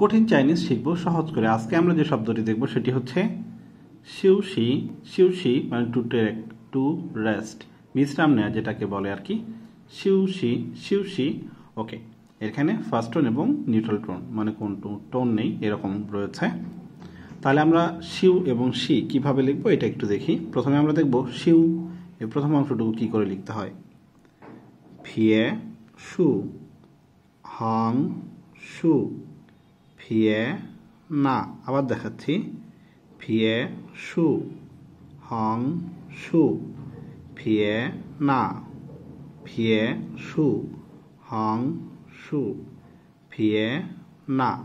কঠিন চাইনিজ শিখব, সহজ করে। আজকে আমরা যে শব্দটি দেখব, সেটি হচ্ছে শিউশি শিউশি মানে টু টেক টু রেস্ট বিশ্রাম নেওয়া যেটাকে বলে আর কি। শিউশি শিউশি ওকে এখানে ফার্স্ট টোন এবং নিউট্রাল টোন মানে কোন টোন নেই, এরকম রয়েছে। তাহলে আমরা শিউ এবং শি কীভাবে লিখব, এটা একটু দেখি। প্রথমে আমরা দেখব শিউ এর প্রথম অংশটুকু কি করে লিখতে হয়? ফিয়ে শু হং সু ফিয়ে, না, আবার দেখাচ্ছি। ফিয়ে, সু, হং, সু। ফিয়ে, না, ফিয়ে, সু, হং, সু। ফিয়ে, না।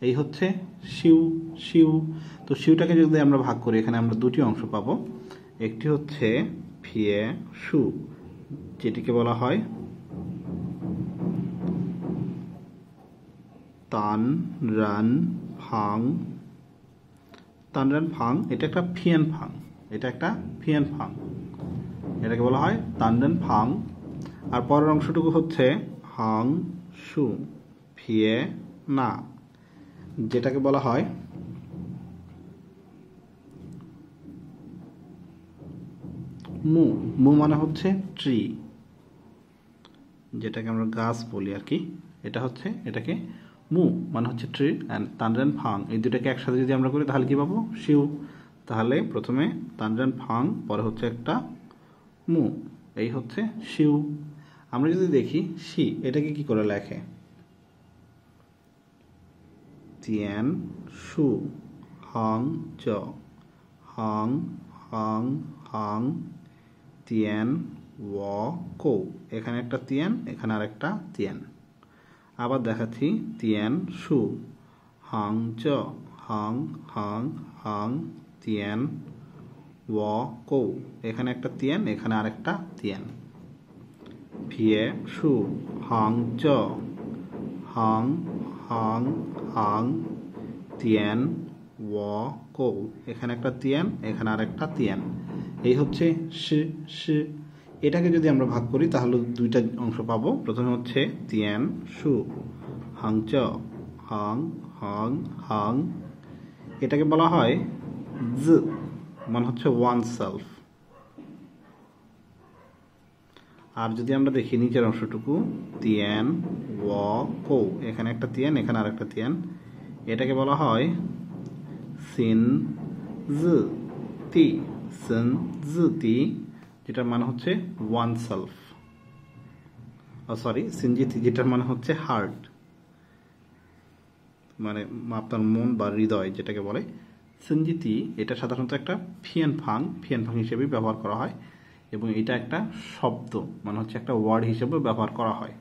এই হচ্ছে শিউ শিউ তো শিউটাকে যদি আমরা ভাগ করি, এখানে আমরা দুটি অংশ পাবো। একটি হচ্ছে ফিয়ে, সু, যেটিকে বলা হয় তান, রান ফাং তান, রান ফাং এটা একটা ফিয়ান ফাং এটা একটা ফিয়ান ফাং এটাকে বলা হয় তান, রান ফাং আর পরের অংশটুকু হচ্ছে হাং, সু, ফিয়ে, না। যেটাকে বলা হয় মু। মু মানে হচ্ছে ট্রি। যেটাকে আমরা গাছ বলি আর কি। এটা হচ্ছে, এটাকে মু মানে হচ্ছে ট্রি অ্যান্ড তানজান ফাং, এই দুটাকে একসাথে যদি আমরা করি, তাহলে কি পাবো? শিউ। তাহলে প্রথমে তানজান ফাং, পরে হচ্ছে একটা মু, এই হচ্ছে শিউ। আমরা যদি দেখি, শি, এটাকে কি করে লেখে? তিয়ান, সু, হং, চ। হং হং হং, তিয়ান, ও, কৌ। এখানে একটা তিয়ান, এখানে আর একটা তিয়ান। আবার দেখাচ্ছি, তিয়ান সু। হং চ, হং হং হং, তিয়ান, ও, কৌ। এখানে একটা তিয়ান, এখানে আরেকটা তিয়ান। ফিয়ে সু, হং চ, হং হং হং, তিয়ান, ও, কৌ। এখানে একটা তিয়ান, এখানে আরেকটা তিয়ান। এই হচ্ছে শি শি এটাকে যদি আমরা ভাগ করি, তাহলে দুইটা অংশ পাবো। প্রথমে হচ্ছে তিয়ান সু হাং চ, হং হং হং। এটাকে বলা হয় জ মানে হচ্ছে ওয়ান সেলফ আর যদি আমরা দেখি নিচের অংশটুকু, তিয়ান, ও, কো, এখানে একটা তিয়ান, এখানে আর একটা তিয়ান। এটাকে বলা হয় সিন, জ, তি। সিন, জ, তি। যেটার মানে হচ্ছে ওয়ান সেলফ সরি সিনজিতি যেটার মানে হচ্ছে হার্ট মানে আপনার মন বা হৃদয় যেটাকে বলে। সিনজিতি এটা সাধারণত একটা ফিয়ান ফাং ফিয়ান ফাং হিসেবে ব্যবহার করা হয় এবং এটা একটা শব্দ মানে হচ্ছে একটা ওয়ার্ড হিসেবে ব্যবহার করা হয়।